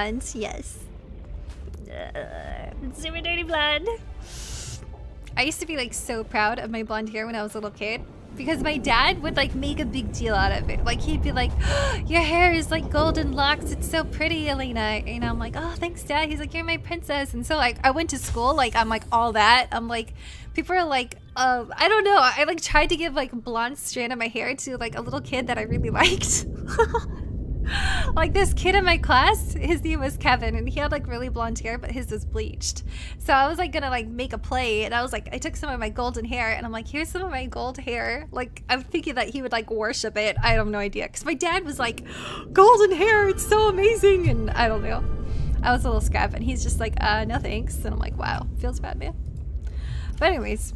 And yes. Uh, super dirty blonde. I used to be like so proud of my blonde hair when I was a little kid because my dad would like make a big deal out of it. Like he'd be like, oh, "Your hair is like golden locks. It's so pretty, Elena." And I'm like, "Oh, thanks, dad." He's like, "You're my princess." And so like I went to school like I'm like all that. I'm like people are like, uh, I don't know. I like tried to give like blonde strand of my hair to like a little kid that I really liked. like this kid in my class, his name was Kevin, and he had like really blonde hair, but his was bleached. So I was like gonna like make a play, and I was like, I took some of my golden hair, and I'm like, here's some of my gold hair. Like I'm thinking that he would like worship it. I have no idea, cause my dad was like, golden hair, it's so amazing, and I don't know. I was a little scrap, and he's just like, uh, no thanks, and I'm like, wow, feels bad, man. But anyways,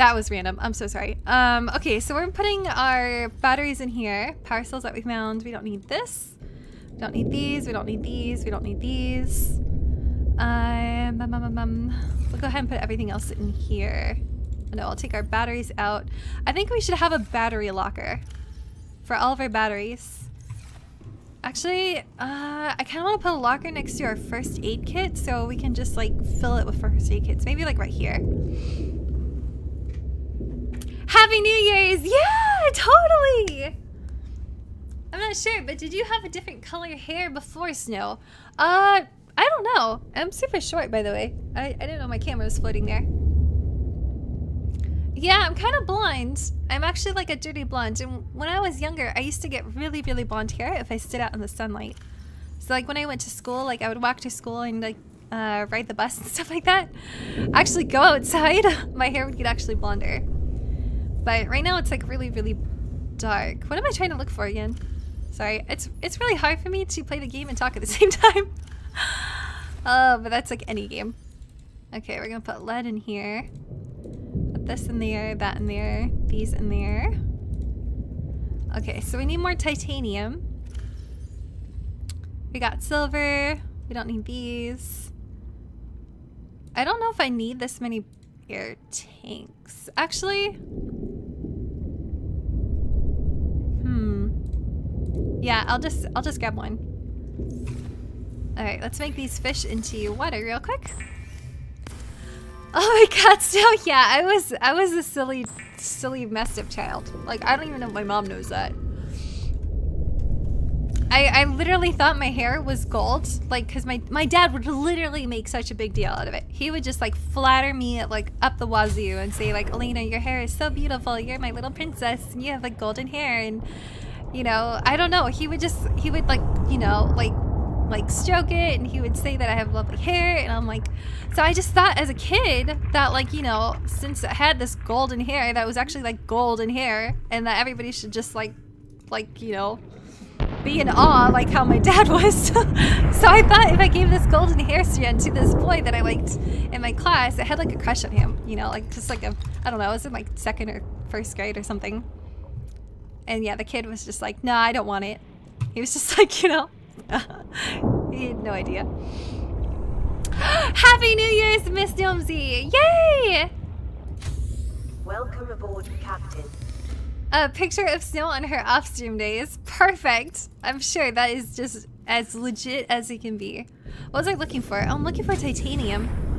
that was random. I'm so sorry. Um, okay, so we're putting our batteries in here. Power cells that we found. We don't need this. We don't need these. We don't need these. We don't need these. Um, um, um, um, we'll go ahead and put everything else in here. No, I'll take our batteries out. I think we should have a battery locker for all of our batteries. Actually, uh, I kind of want to put a locker next to our first aid kit so we can just like fill it with first aid kits. Maybe like right here. Happy New Year's! Yeah, totally! I'm not sure, but did you have a different color hair before Snow? Uh, I don't know. I'm super short, by the way. I, I didn't know my camera was floating there. Yeah, I'm kind of blonde. I'm actually like a dirty blonde. And when I was younger, I used to get really, really blonde hair if I stood out in the sunlight. So like when I went to school, like I would walk to school and like uh, ride the bus and stuff like that. Actually go outside, my hair would get actually blonder. But right now it's like really, really dark. What am I trying to look for again? Sorry, it's it's really hard for me to play the game and talk at the same time. oh, but that's like any game. Okay, we're gonna put lead in here. Put this in there, that in there, these in there. Okay, so we need more titanium. We got silver. We don't need these. I don't know if I need this many air tanks. Actually, Yeah, I'll just I'll just grab one. All right, let's make these fish into water real quick. Oh my god, so yeah, I was I was a silly silly messed up child. Like I don't even know if my mom knows that. I, I literally thought my hair was gold, like, because my, my dad would literally make such a big deal out of it. He would just, like, flatter me, like, up the wazoo and say, like, Elena, your hair is so beautiful. You're my little princess, and you have, like, golden hair. And, you know, I don't know. He would just, he would, like, you know, like, like, stroke it, and he would say that I have lovely hair, and I'm like... So I just thought as a kid that, like, you know, since I had this golden hair that was actually, like, golden hair, and that everybody should just, like, like, you know be in awe like how my dad was. so I thought if I gave this golden hair strand to this boy that I liked in my class, I had like a crush on him, you know, like just like a, I don't know, I was in like second or first grade or something. And yeah, the kid was just like, no, nah, I don't want it. He was just like, you know, he had no idea. Happy New Year's, Miss Gnomesy! Yay! Welcome aboard, Captain. A picture of Snow on her off-stream days. Perfect. I'm sure that is just as legit as it can be. What was I looking for? Oh, I'm looking for titanium.